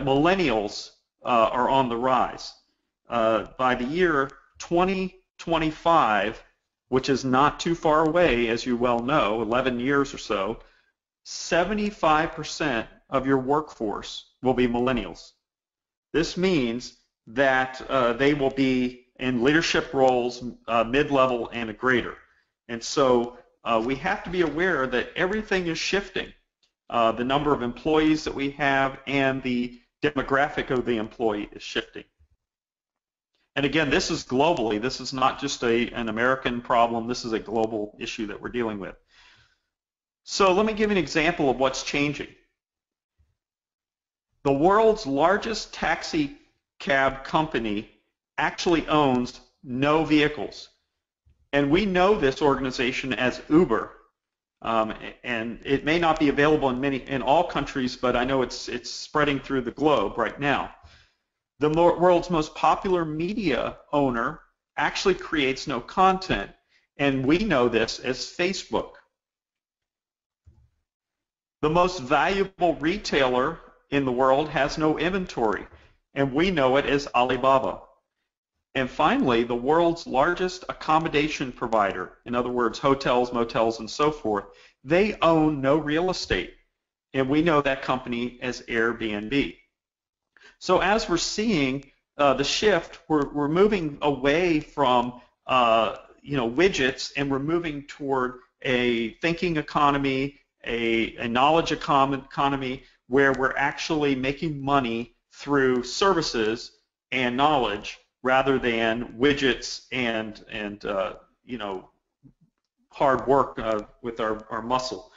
millennials uh, are on the rise. Uh, by the year 2025, which is not too far away, as you well know, 11 years or so, 75% of your workforce will be millennials. This means that uh, they will be in leadership roles, uh, mid-level and greater. And so uh, we have to be aware that everything is shifting. Uh, the number of employees that we have and the demographic of the employee is shifting. And again, this is globally. This is not just a, an American problem. This is a global issue that we're dealing with. So let me give you an example of what's changing. The world's largest taxi cab company actually owns no vehicles. And we know this organization as Uber. Um, and it may not be available in many in all countries, but I know it's it's spreading through the globe right now. The world's most popular media owner actually creates no content, and we know this as Facebook. The most valuable retailer in the world has no inventory, and we know it as Alibaba. And finally, the world's largest accommodation provider, in other words, hotels, motels, and so forth, they own no real estate. And we know that company as Airbnb. So as we're seeing uh, the shift, we're, we're moving away from uh, you know widgets and we're moving toward a thinking economy, a, a knowledge economy where we're actually making money through services and knowledge rather than widgets and and uh, you know hard work uh, with our, our muscle.